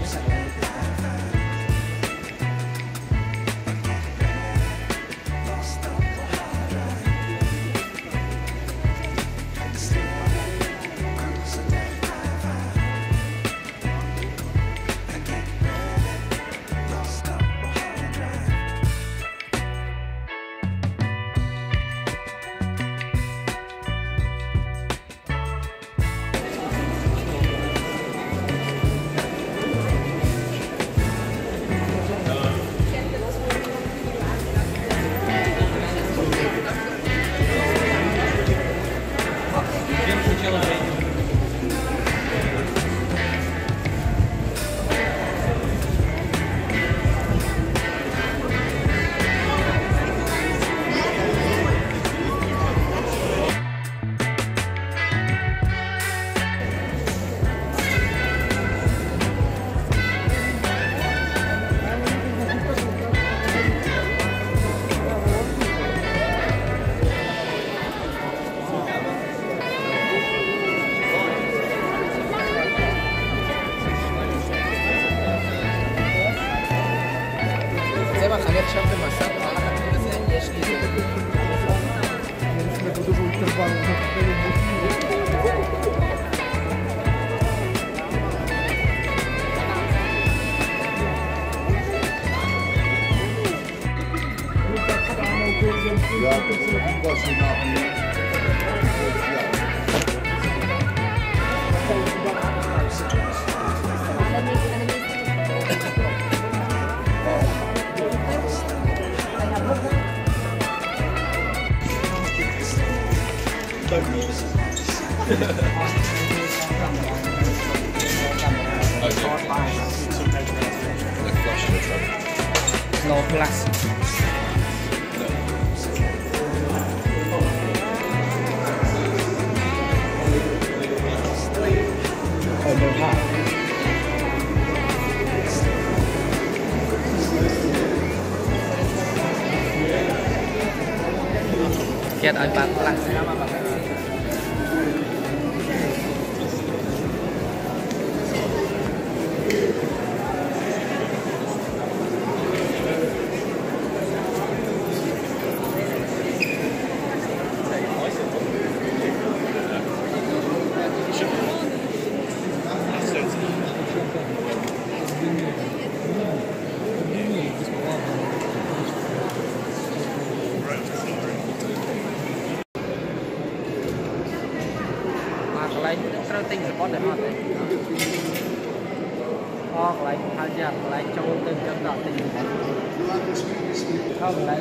Gracias. Ja, das ist ein Maschinen. Jest właśnie na mnie. Low plus tôi tinh support để họ đấy ho lại hai giờ lại cho tôi tinh cho đỏ tinh không, lại